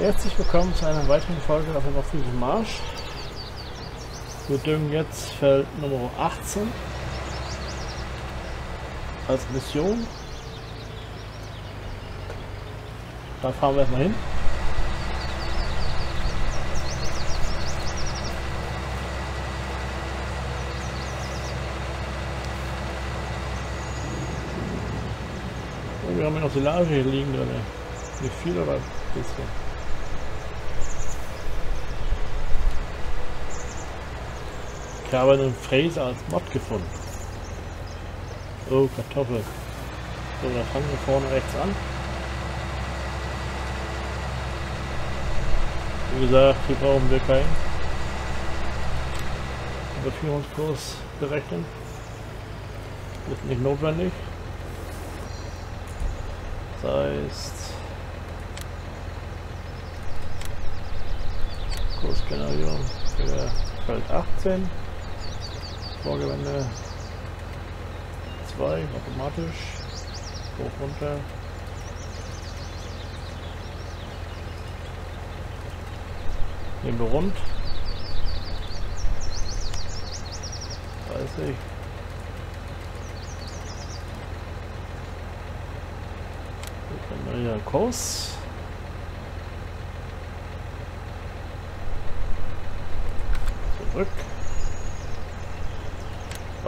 Herzlich willkommen zu einer weiteren Folge auf dem Nordfriesischen Marsch. Wir düngen jetzt Feld Nummer 18 als Mission. Da fahren wir erstmal hin. Und wir haben ja noch Silage hier liegen drin. Nicht viel, aber ein bisschen. Ich habe einen Fräser als Mod gefunden. Oh, Kartoffel. So, da fangen wir vorne rechts an. Wie gesagt, hier brauchen wir keinen Überführungskurs berechnen. Ist nicht notwendig. Das heißt, Kursgenerierung für Feld 18. Vorgewende 2 automatisch hoch runter. Nehmen wir rund. 30 neuer Kurs. Zurück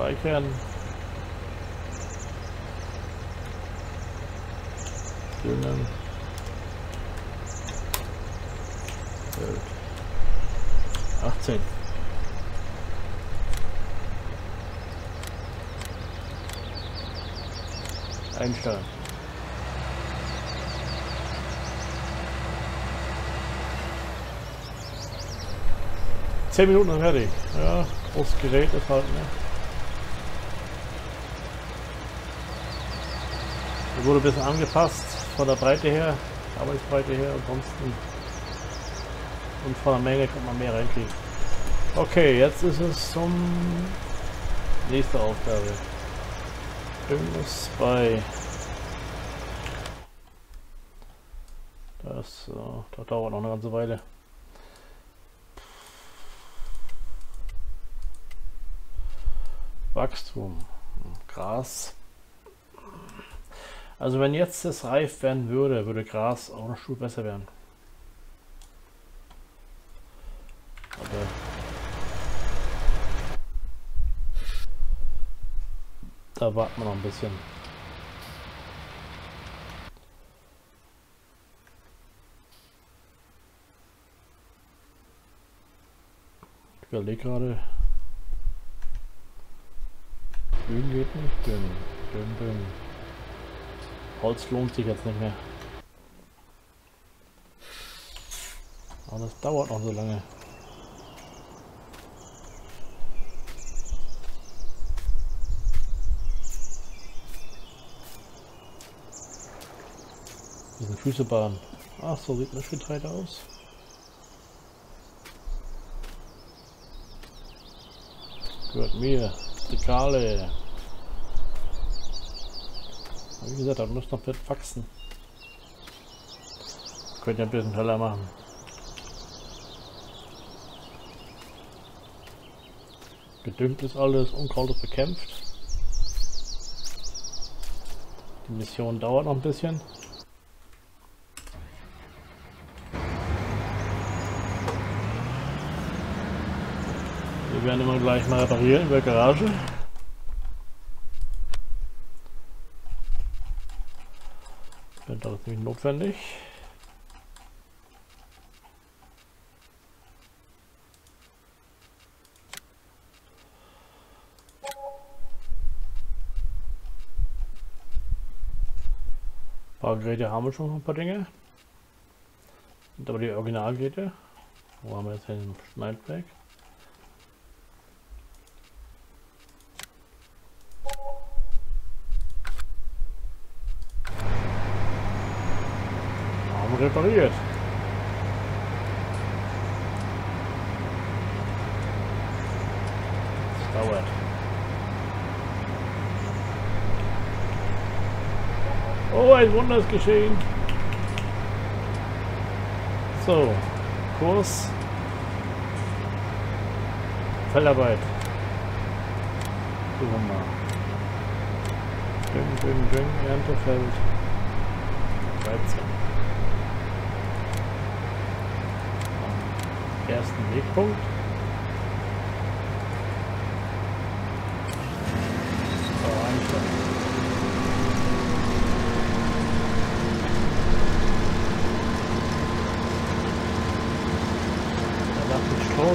Speichern. Düngen. Feld. 18. Einstellen. Zehn Minuten fertig. Ja, großes Gerät ist halt, ne? Wurde ein bisschen angepasst von der Breite her, Arbeitsbreite her, ansonsten und von der Menge kann man mehr reinkriegen. Okay, jetzt ist es zum nächste Aufgabe. Irgendwas bei das, uh, das dauert noch eine ganze Weile. Wachstum, Gras. Also wenn jetzt das reif werden würde, würde Gras auch noch Stuhl besser werden. Aber da warten wir noch ein bisschen. Ich überlege gerade. Grün geht nicht, dünn, dünn, dünn. Holz lohnt sich jetzt nicht mehr. Aber das dauert noch so lange. Diesen Füßebahn. Ach, so sieht das Getreide aus. Gehört mir. Regale. Wie gesagt, da muss noch wird wachsen. Könnt ihr ein bisschen heller machen. Gedüngt ist alles, Unkraut ist bekämpft. Die Mission dauert noch ein bisschen. Wir werden immer gleich mal reparieren in der Garage. Das ist nicht notwendig. Ein paar Geräte haben wir schon, ein paar Dinge. Sind aber die Originalgeräte. Wo haben wir jetzt den Schneidwerk? Repariert. Das. Oh, ein Wunder ist geschehen. So, Kurs. Feldarbeit. Gucken wir mal. Düngen, düngen, düngen, Erntefeld. 13. Am ersten Wegpunkt. So, einstellen. Da macht mit Stroh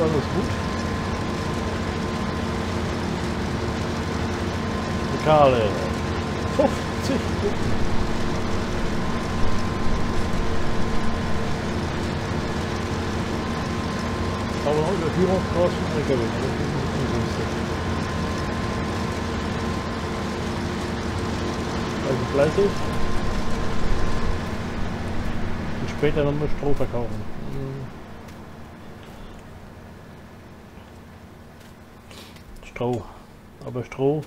alles gut. Lokale 50 Minuten. Über Führungskosten LKW. Also fleißig. Und später mit Stroh verkaufen. Stroh. Aber Stroh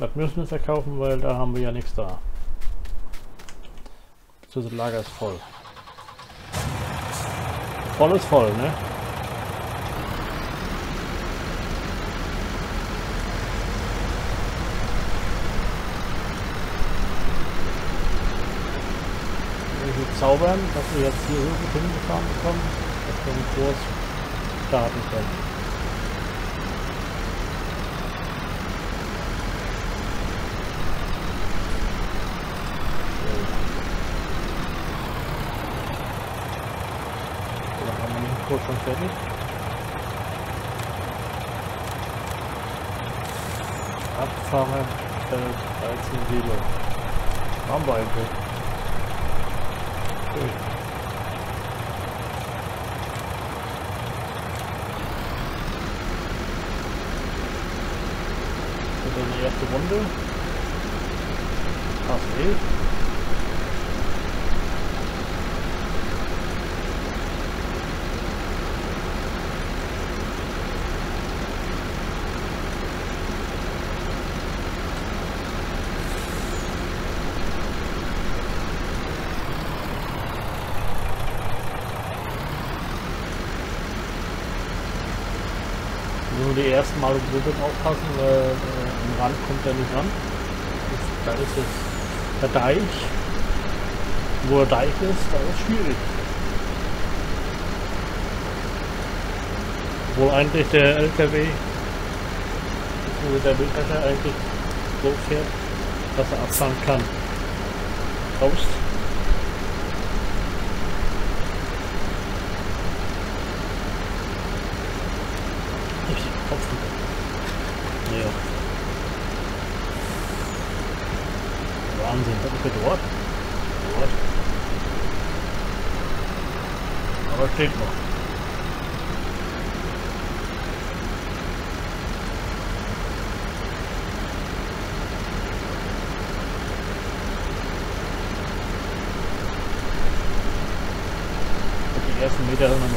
Das müssen wir verkaufen, weil da haben wir ja nichts da. Das Lager ist voll. Voll ist voll, ne? Zaubern, dass wir jetzt hier irgendwie hingefahren bekommen, dass wir den Kurs starten können. kurz schon fertig. Abfahrer äh, 13 Kilo. Haben wir eigentlich. Cool. Das die erste Runde. Ah, Fast 11. die ersten Mal so wird aufpassen, weil äh, am Rand kommt er nicht ran. Da ist jetzt der Deich. Wo der Deich ist, da ist schwierig. Wo eigentlich der LKW, der Wildwasser eigentlich so fährt, dass er abfahren kann. Raus. Wahnsinn, das ist dort. Dort. Aber steht noch. Die ersten Meter sind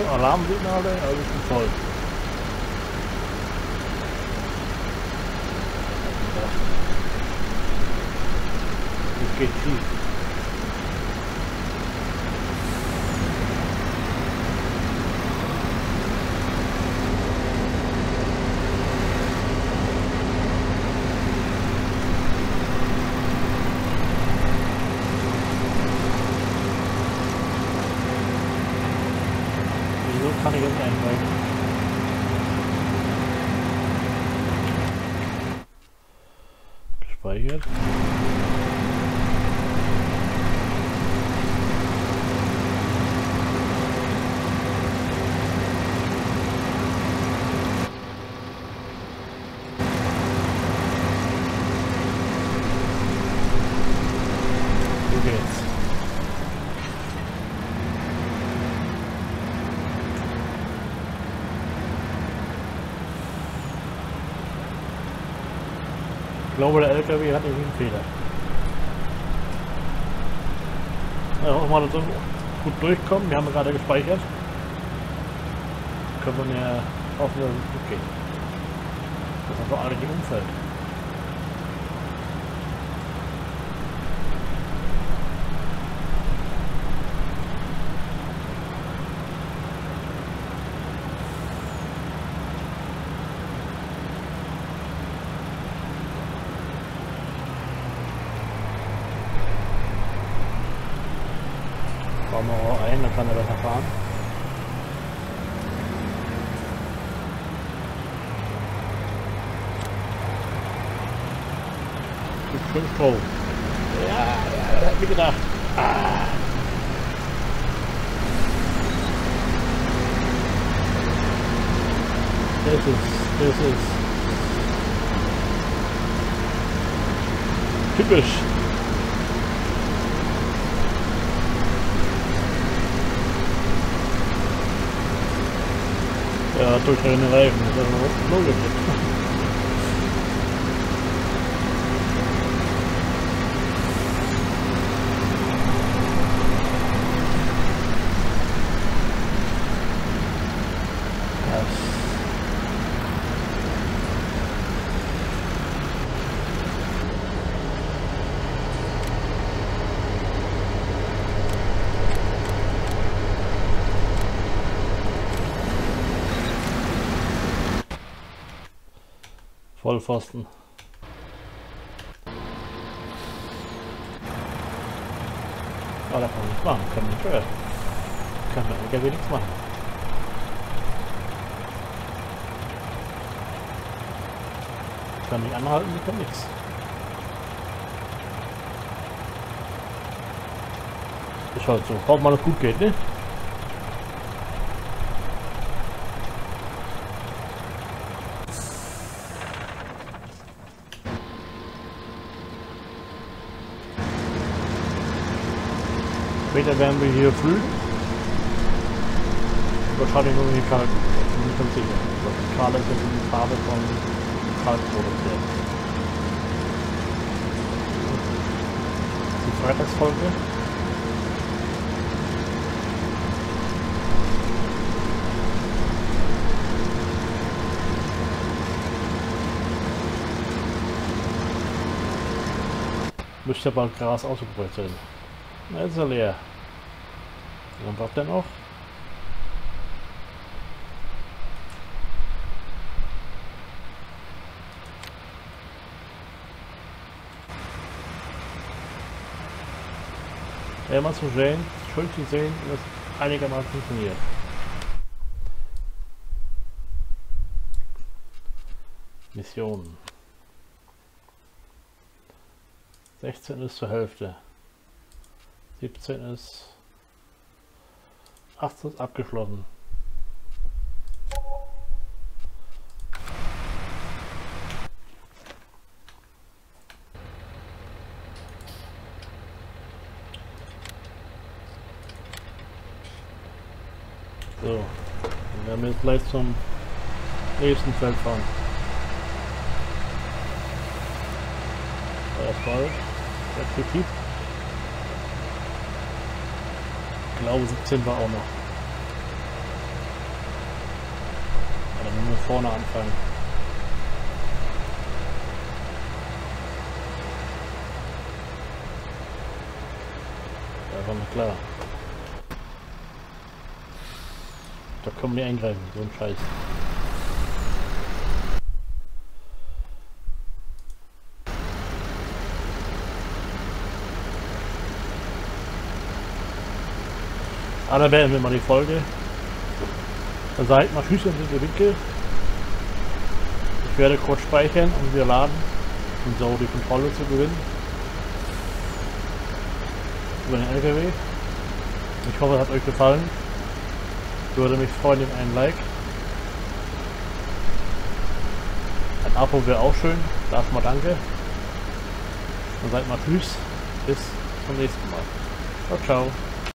schon Alarmsignale, also ich bin voll. Das geht schief. kann ich jetzt einsteigen. Gespeichert. So geht's. Glaube, der LKW hat irgendwie einen Fehler. Ja, hoffen wir, dass gut durchkommen. Wir haben gerade gespeichert. Können wir ja hoffen, dass es gut geht. Das ist vor allem die Umfeld. Bauen wir auch ein, dann kann er besser fahren. Gibt schön Strom. Ja, ja, hat mir gedacht. Ah. Das ist, das ist typisch. Ja, durch eine Reifen, das ist logisch. Vollpfosten. Ah, da kann man nichts machen. Kann man nicht hören. Kann man LKW nichts machen. Kann nicht anhalten, die kann nichts. Ist halt so. Haut mal, das gut geht, ne? Werden wir hier früh. Wahrscheinlich nur die Kalk. Nicht ganz sicher. Die Kahle sind die Farbe von Kalk produziert. Die Freitagsfolge. Müsste bald Gras ausgebrüht sein. Na, ist er leer. Dann braucht er noch. Ja, mal zu sehen, schön zu sehen, dass einigermaßen funktioniert. Mission. 16 ist zur Hälfte. 17 ist 18 ist abgeschlossen. So, dann werden wir jetzt gleich zum nächsten Feld fahren. Erstmal, der Ich glaube 17 war auch noch. Ja, dann müssen wir vorne anfangen. Ja, war mir klar. Da können wir eingreifen, so ein Scheiß. Aber dann beenden wir mal die Folge. Dann seid mal Tschüss in den Winkel. Ich werde kurz speichern und wir laden, um so die Kontrolle zu gewinnen. Über den LKW. Ich hoffe, es hat euch gefallen. Würde mich freuen über einen Like. Ein Abo wäre auch schön. Darf mal danke. Dann seid mal Tschüss. Bis zum nächsten Mal. Ciao, ciao.